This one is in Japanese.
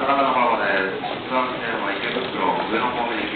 長の馬場です。ね池袋、上の方面